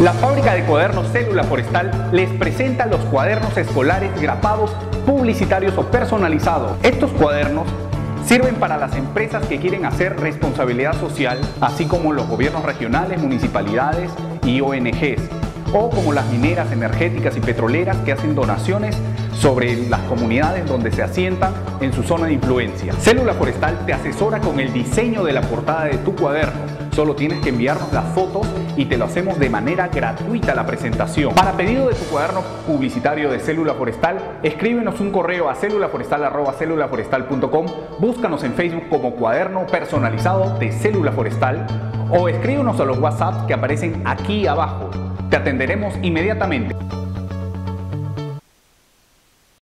La fábrica de cuadernos Célula Forestal les presenta los cuadernos escolares grapados, publicitarios o personalizados. Estos cuadernos sirven para las empresas que quieren hacer responsabilidad social, así como los gobiernos regionales, municipalidades y ONGs, o como las mineras energéticas y petroleras que hacen donaciones sobre las comunidades donde se asientan en su zona de influencia. Célula Forestal te asesora con el diseño de la portada de tu cuaderno. Solo tienes que enviarnos las fotos y te lo hacemos de manera gratuita la presentación. Para pedido de tu cuaderno publicitario de Célula Forestal, escríbenos un correo a célulaforestal.com, búscanos en Facebook como cuaderno personalizado de Célula Forestal o escríbenos a los WhatsApp que aparecen aquí abajo. Te atenderemos inmediatamente.